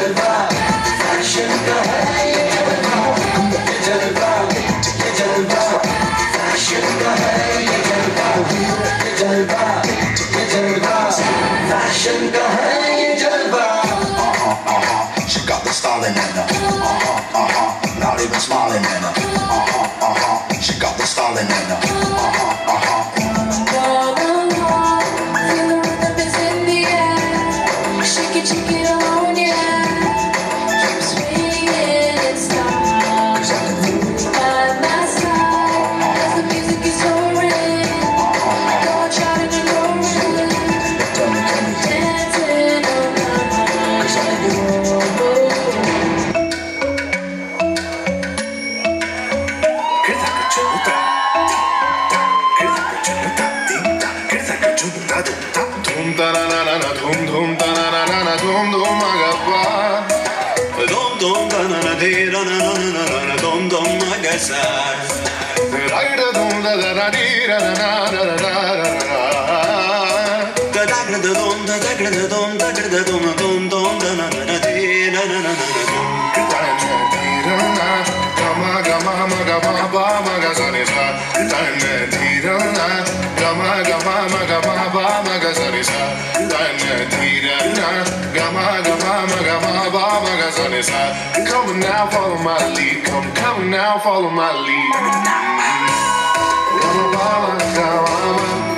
goodbye. Dom dom da na na da na na na na na dom dom magasa. Raida dhum da da da di da da na da da da da da Da da gra da dom da da gra da dom da da dom dom dom da na na na na na na na na dom. Gama gama maga ba ba maga sa ni sa Dana tirana Gama gama maga ba ba maga sa ni sa Gama gama maga ba ba ni sa Come. Now follow my lead. Come come now follow my lead. Gama ba maga gama Gama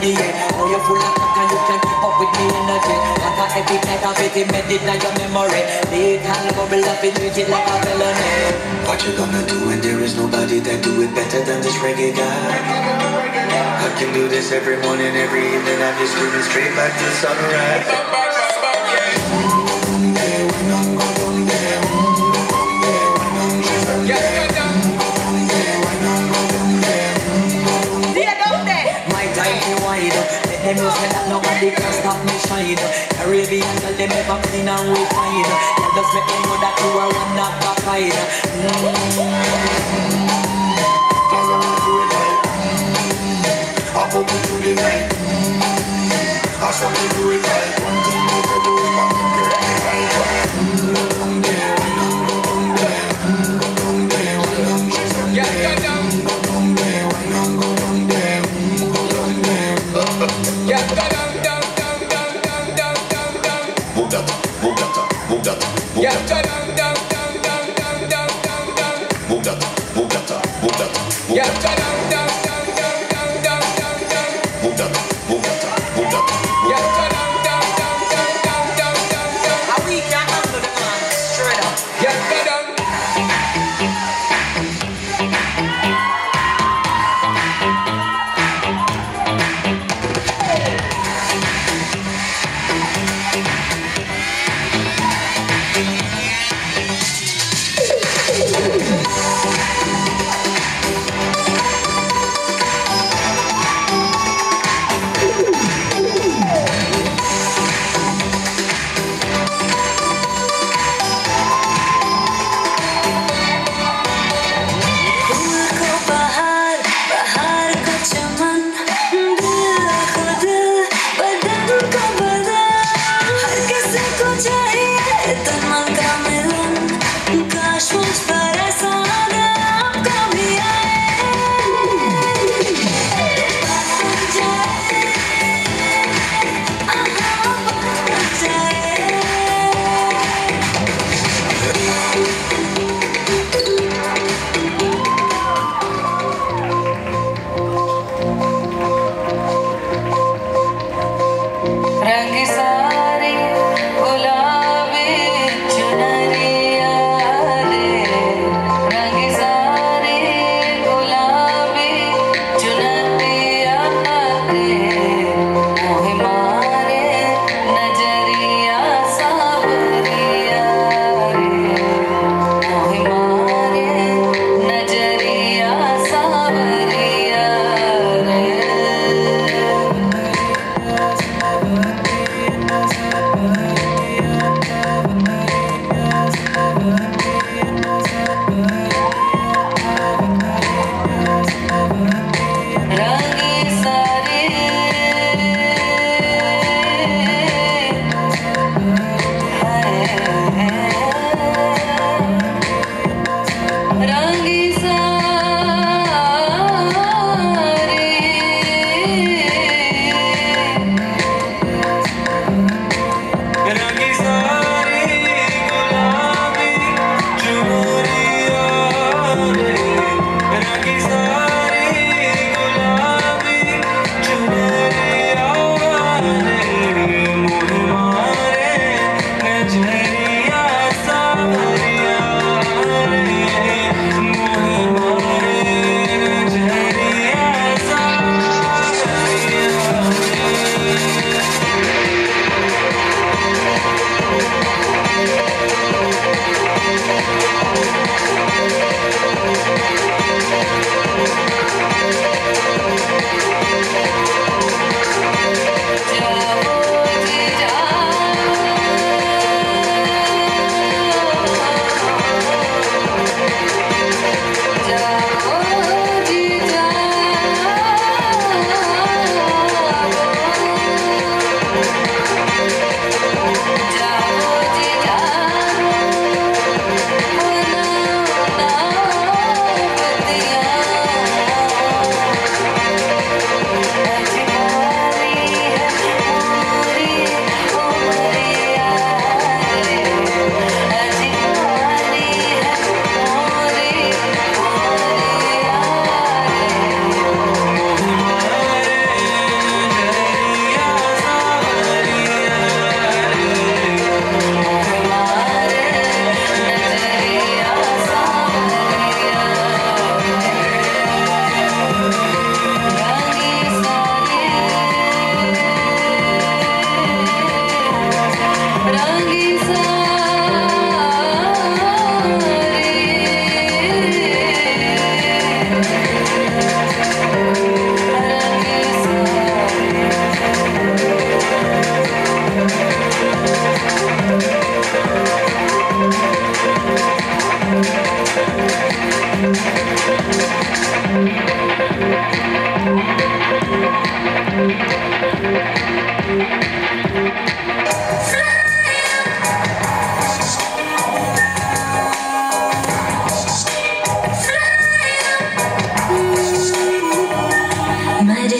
off of me body, yeah. Now you full of cock and you can keep up with me energy. Like a epic night of it embedded in your memory. Little bubble up treat it like a felony. What you gonna do when there is nobody that do it better than this reggae guy? I can do this every morning, every evening. I'm just screaming straight back to sunrise. I saw me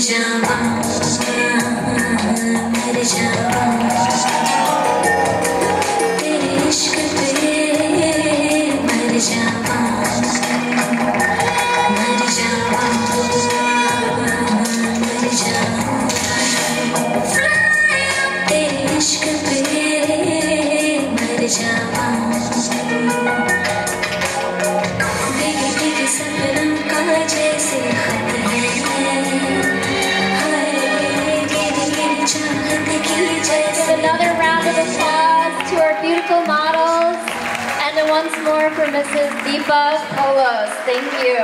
Medicine, medicine, medicine. once more for Mrs. Deepa Polos. Thank you.